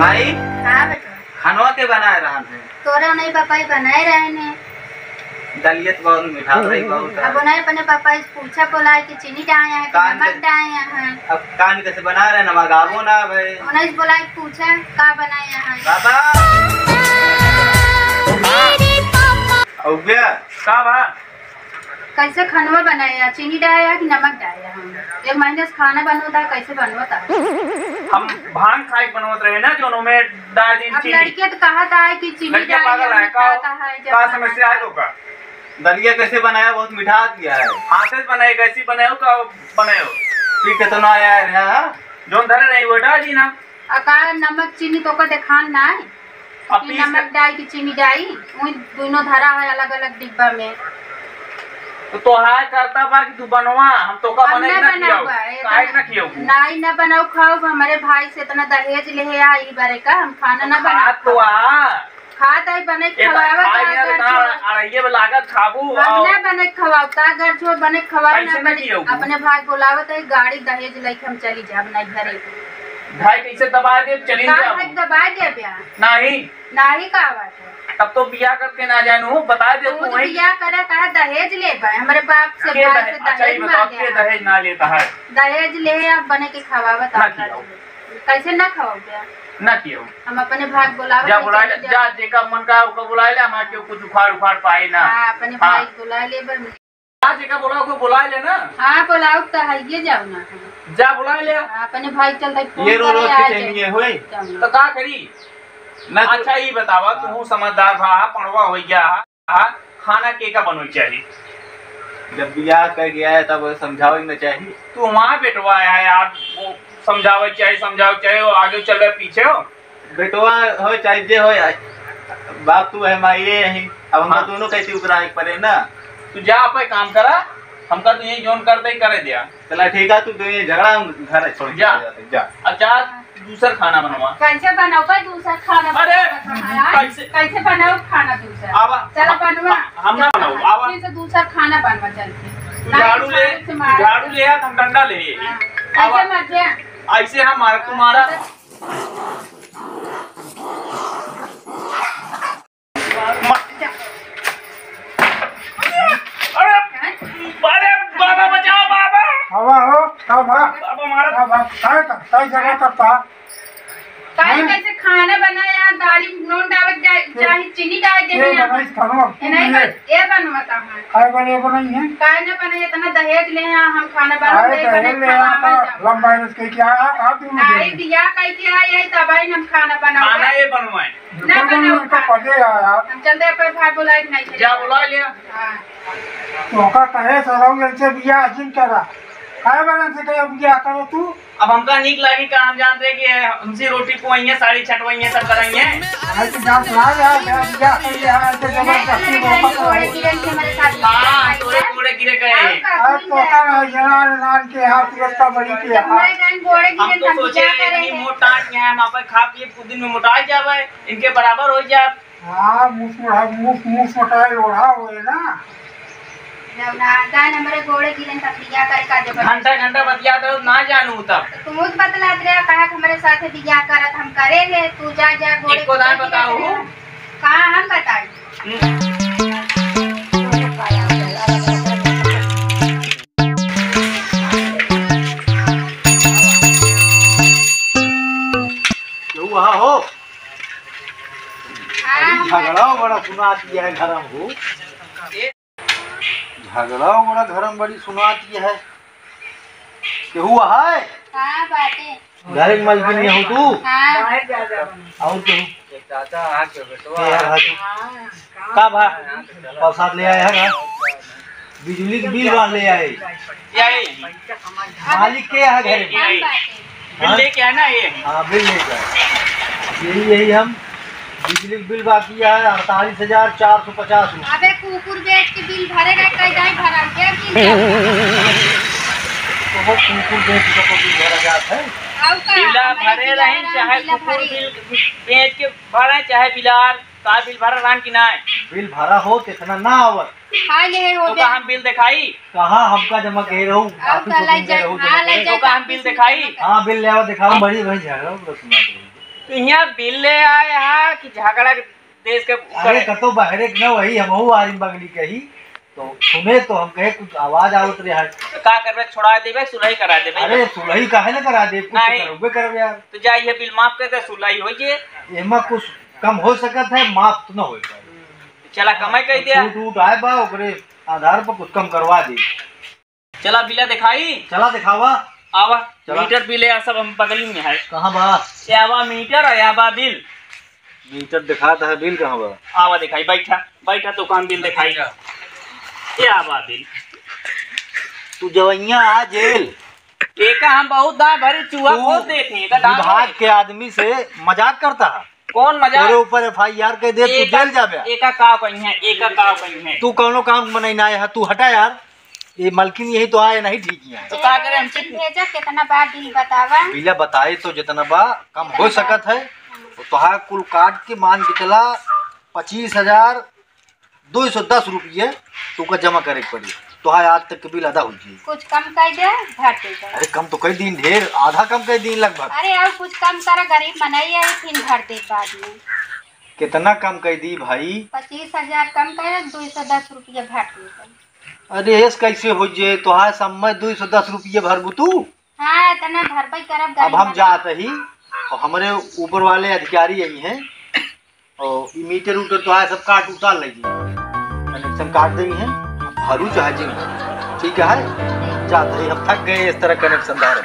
माई हाँ बेटा। खानवा के बनाए रहन है। तोरा नहीं पापा ही बनाए रहे ने दलियत बहुत मीठा रही बहुत अब उन्हें अपने पापा से पूछा बोला कि चीनी डाले हैं कि नमक डाले हैं। अब कान कैसे बना रहे ना गाबो ना भाई। उन्हें से बोला पूछा का बनाए हैं। बाबा। हो गया का बा? कैसे खानवा बनाया चीनी डाया हैं कि नमक हैं हम? एक महीने से खाना बनता है कैसे बनता है? हम भाँग खाए के बनवत रहे ना जो में डाल दिन चीनी। लड़के तो कहा था है कि चीनी है हैं, का है समस्या है। तो का? दलिया कैसे बनाया बहुत मीठा दिया है। हाथ से बनाए कैसी बनाए का बनाए फिर कितना आया है हाँ? जो धरे नहीं वो डाल दी ना। अका नमक चीनी तो को देखान ना है। नमक डाल की चीनी डाली वही दोनों धरा है अलग अलग डिब्बा में। तो तोहार करता बा कि तू बनवा? हम तो का बने ना ना खियाओ काहे तो- ना खियाओ नहीं ना बनाओ खाओ हमारे भाई से इतना दहेज ले आई बारे का हम खाना ना बना तो आ। खात आई बने खवावा। अड़इए में लागत खाबू हम ना बने खवाओ का घर छोड़ बने खवाओ ना ना बने। अपने भाई बुलावत है गाड़ी दहेज लेके हम चली जाब नहीं घरे। भाई कैसे दबा दे चली का है दबा दे नहीं। नाही का बात है? तब तो बिया करके ना जानू बता दे तू तू तो वही। बियाह करे कहा दहेज ले भाई। हमारे बाप से के भाई दहेज से अच्छा ये दहेज के ना लेता है? दहेज ले आप बने के खवावत ना आप कैसे ना खवाओ ब्याह ना कियो हम अपने भाग बुलावत जा बुला चले जा जेका मन का ओका बुला ले हमारे के कुछ उखाड़ उखाड़ पाए ना। हाँ अपने हाँ। भाई बुला ले बर जा जेका बोला ओको बुला ले ना। हाँ बुलाओ तो है ये जाओ ना। जा बुला ले। हाँ, अपने भाई चलता ये रो रो के जाए। चाहिए हुई तो का करी? ना तो- अच्छा ये बतावा तू समझदार भा पढ़वा हो गया खाना के का बनोई चाहिए। जब बियाह कर गया है तब समझाओ ही ना चाहिए। तू वहाँ बेटवा आया है यार वो समझावे चाहिए समझावे चाहिए वो आगे चल रहे पीछे हो। बेटवा हो चाहे जे हो बाप तू है माई यही। अब हम हाँ। दोनों कैसे उकरा पड़े ना? तू जा पे काम करा। हमका तो यही जोन करते ही करे दिया। चला ठीक है तू तो ये झगड़ा हम घर छोड़ जा। जा। अच्छा दूसरा खाना बनवा। कैसे बनाओ? भाई दूसरा खाना अरे, हाँ, कैसे? कैसे बनाओ खाना दूसरा? आवा चल बनवा। हम ना बनाओ आवा। फिर से दूसरा खाना बनवा चल। तू झाड़ू ले तू। झाड़ू ले आ हम डंडा ले। हाँ, आवा। कैसे मत जा ऐसे हम मार तुम्हारा अरे अरे बाबा बचाओ बाबा हवा हो कब हा बाबा मारा कब हा काय का काय जगह तब था काहे कैसे खाना बनाया दाली नून डाल चाहे चीनी डाल दे ये बनाई खानो नहीं ये। बनवा कहाँ काय बने बनाई है? काहे न बने इतना दहेज ले हैं हम खाना बना आए दे तो ले आता लंबा रस के क्या आ का तू आई मुझे बिया कह के आए आई तब आई हम खाना खाना बनाओ ये बनवाए। ना बनाओ तो खाना। पदे आया हम चलते पे भाई बुलाए कि नहीं जा बुला लिया। हाँ। तो का कहे सराउ जैसे बिया अजिन करा। काय बने से कहे बिया करो तू? अब हमका नीक लगी का हम जानते हैं कि हमसे रोटी पुआइए साड़ी छटवाइए सब कराइए। आई तो जान सुना रहा है बिया कर लिया है तो ज़बरदस्ती मौका थोड़े को के हमारे साथ। हाँ थोड़े थोड़े गिरे गए। आज तो का जनार नान के हाथ रस्ता बड़ी के घोड़े हम गिरे तो सोचे करेंगे मोट है हम आप खा पिए कुछ दिन में मोटा जावे इनके बराबर हो जाए। हाँ मुँह मुँह मुँह मोटाई ओढ़ा हुए ना। जब ना गान हमारे घोड़े गिरे कर का जब घंटा घंटा बतिया दो ना जानू तब। तुम उस बतलात रहे कहा हमारे साथ बिया करत हम करेंगे। तू जा जा घोड़े एको दान बताओ। कहाँ हम बताई हो। हाँ, झगड़ा बड़ा सुनाती है घर में हो। झगड़ा बड़ा घर में बड़ी सुनाती है। केहू है हाँ घर की मालकिन नहीं हो तू। हाँ। और केहू के है तू। का भा? प्रसाद ले आए है ना? बिजली के बिल बाँध ले आए। यही मालिक के है घर। बातें। बिल लेके है ना ये। हाँ बिल लेकर यही यही हम। बिजली बिल बाकी है अड़तालीस हज़ार चार सौ पचास रुपये अबे कुकुर बेच के बिल भरे रहे कई जाए भरा के बिल तो कुकुर बेच के तो बिल भरा जाता है का बिला भरे। रही चाहे कुकुर बिल बेच के भरे चाहे बिलार का बिल भरा रहन की ना बिल भरा हो तो इतना ना आवत। खा ले हो तो का हम बिल दिखाई? कहाँ हमका जमा कह रहूँ? ऑफ़िस तो हाँ लाई करे। जा तो का हम बिल दिखाई? हाँ बिल ले आओ दिखाओ बड़ी भाई झगड़ा सुना दो। यहाँ बिल ले आए हैं कि झगड़ा देश के अरे कतो बाहरे के न वही हमहू आरी बगली के ही। तो सुने तो हम कहे कुछ आवाज़ आवत रहे है का करबे? छोड़ा देबे सुलही करा देबे। अरे सुलही काहे न करा दे? कुछ नहीं। करबे करब यार। तो जाइए बिल माफ़ कर दे सुलही हो जे एमा कुछ कम हो सकत है माफ़ तो न हो पाए। चला कमाई कह दिया। छूट उट आए बा ओकरे आधार पर कुछ कम करवा दे। चला बिल दिखाई। चला दिखावा। आवा मीटर बिल है सब हम बगली में है। कहाँ बा? यावा मीटर और यावा बिल। मीटर दिखाता है बिल कहाँ बा? आवा दिखाई बैठा बैठा दुकान बिल दिखाई। यावा बिल तू जवैया आ जेल। एका हम बहुत दा भरी चूहा खोद देते हैं विभाग के आदमी से मज़ाक करता? है कौन मज़ा तेरे ऊपर एफ़ आई आर के दे तू जेल जाबे एका काव कहीं है एका काव कहीं है। तू कौनो काम में ना आया है तू हटा यार। ये मलकिन यही तो आए नहीं ठीक ही तो का करें हम भेजा कितना बार बिल बतावा? बिला बताए तो जितना बा कम हो सकत है। तो तुहार कुल काट के मान के चला पच्चीस हज़ार दो सौ दस रुपये तू का जमा करे पड़ी तुहार आज तक के बिल अदा हो जाए कुछ कम कर दे घट अरे कम तो कई दिन ढेर आधा कम कई दिन लगभग। अरे और कुछ कम कर गरीब मनाई है फिर भर दे बाद में। कितना कम कई दी भाई? पच्चीस हज़ार कम कर दो सौ दस रुपया भर अरे ऐस कैसे हो जे तुहार समय दो सौ दस रुपये भरबू तू। हाँ इतना भरपाई करब अब हम जात ही और हमारे ऊपर वाले अधिकारी यही हैं और मीटर उटर तो है सब काट उतार लगी। कनेक्शन काट देंगे हैं। भरू चाहे जी ठीक है? हम थक गए इस तरह कनेक्शन दार।